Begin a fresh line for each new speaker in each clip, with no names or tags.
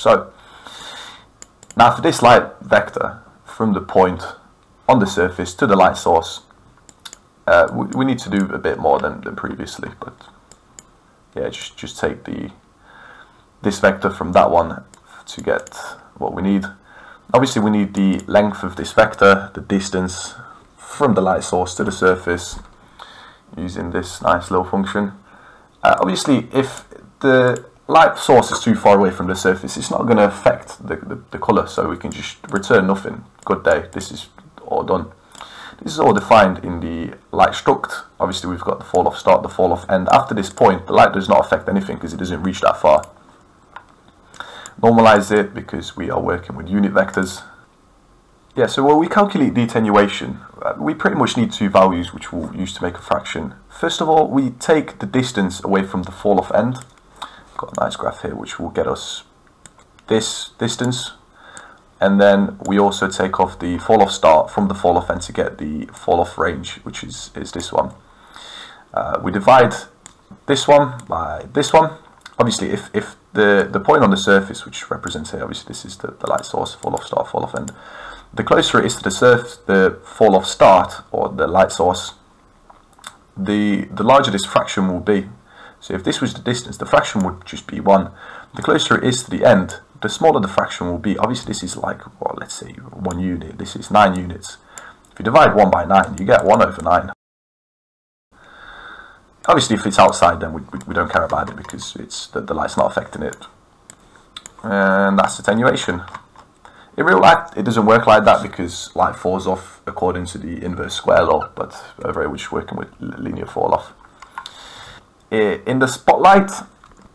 So, now for this light vector, from the point on the surface to the light source, uh, we, we, need to do a bit more than, than previously, but yeah, just, just take the this vector from that one to get what we need. Obviously we need the length of this vector, the distance from the light source to the surface using this nice little function. Uh, obviously if the light source is too far away from the surface, it's not going to affect the, the, the colour, so we can just return nothing. Good day, this is all done. This is all defined in the light struct. Obviously we've got the fall off start, the fall off end. After this point, the light does not affect anything because it doesn't reach that far normalize it because we are working with unit vectors. Yeah, so when we calculate the attenuation, uh, we pretty much need two values which we'll use to make a fraction. First of all, we take the distance away from the fall-off end. Got a nice graph here which will get us this distance. And then we also take off the fall-off start from the fall-off end to get the fall-off range, which is, is this one. Uh, we divide this one by this one. Obviously, if, if the, the point on the surface, which represents here, obviously this is the, the light source, fall off start, fall off end. The closer it is to the surface, the fall off start, or the light source, the, the larger this fraction will be. So if this was the distance, the fraction would just be 1. The closer it is to the end, the smaller the fraction will be. Obviously this is like, well, let's say 1 unit, this is 9 units. If you divide 1 by 9, you get 1 over 9. Obviously, if it's outside, then we, we, we don't care about it because it's the, the light's not affecting it. And that's attenuation. In real life, it doesn't work like that because light falls off according to the inverse square law, but over here we're just working with linear fall off. In the spotlight,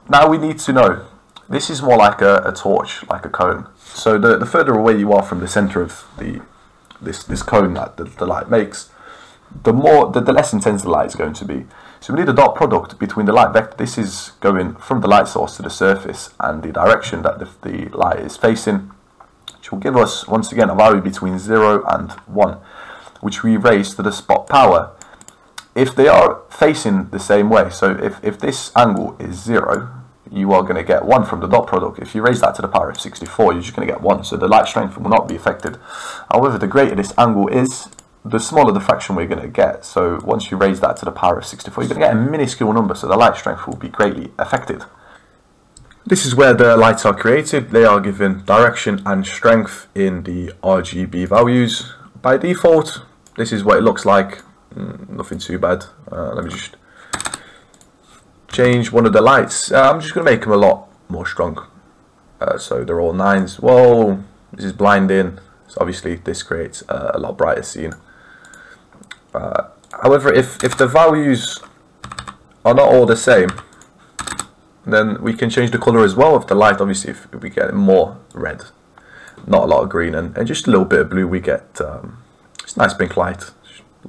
now we need to know, this is more like a, a torch, like a cone. So the, the further away you are from the center of the this, this cone that the, the light makes, the more the, the less intense the light is going to be. So we need a dot product between the light vector. This is going from the light source to the surface and the direction that the, the light is facing, which will give us, once again, a value between 0 and 1, which we raise to the spot power. If they are facing the same way, so if, if this angle is 0, you are going to get 1 from the dot product. If you raise that to the power of 64, you're just going to get 1, so the light strength will not be affected. However, the greater this angle is, the smaller the fraction we're going to get. So once you raise that to the power of 64, you're going to get a minuscule number, so the light strength will be greatly affected. This is where the lights are created. They are given direction and strength in the RGB values. By default, this is what it looks like. Mm, nothing too bad. Uh, let me just change one of the lights. Uh, I'm just going to make them a lot more strong. Uh, so they're all nines. Whoa, this is blinding. So obviously this creates a lot brighter scene. Uh, however, if, if the values are not all the same, then we can change the color as well of the light. Obviously, if we get more red, not a lot of green, and, and just a little bit of blue, we get um, it's nice pink light.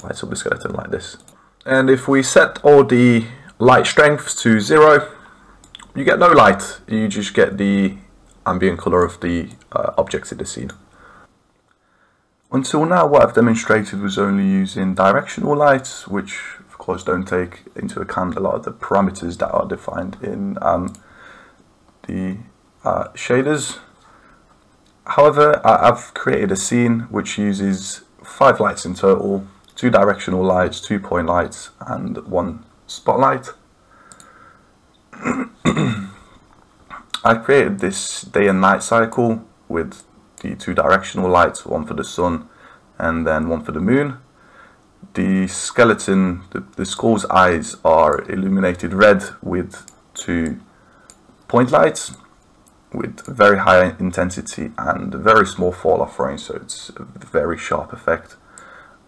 Lights up the skeleton like this. And if we set all the light strengths to zero, you get no light. You just get the ambient color of the uh, objects in the scene. Until now what I've demonstrated was only using directional lights which of course don't take into account a lot of the parameters that are defined in um, the uh, shaders. However, I've created a scene which uses five lights in total, two directional lights, two point lights and one spotlight. I created this day and night cycle with the two directional lights, one for the sun and then one for the moon. The skeleton, the, the skull's eyes are illuminated red with two point lights with very high intensity and very small fall off range so it's a very sharp effect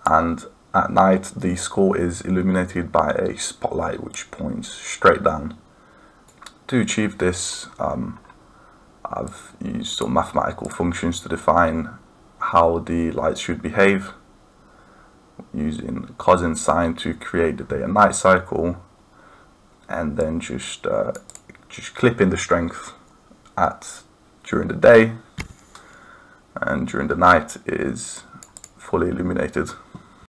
and at night the skull is illuminated by a spotlight which points straight down. To achieve this um, I've used some mathematical functions to define how the lights should behave using cos and sine to create the day and night cycle and then just uh, just clip in the strength at during the day and during the night is fully illuminated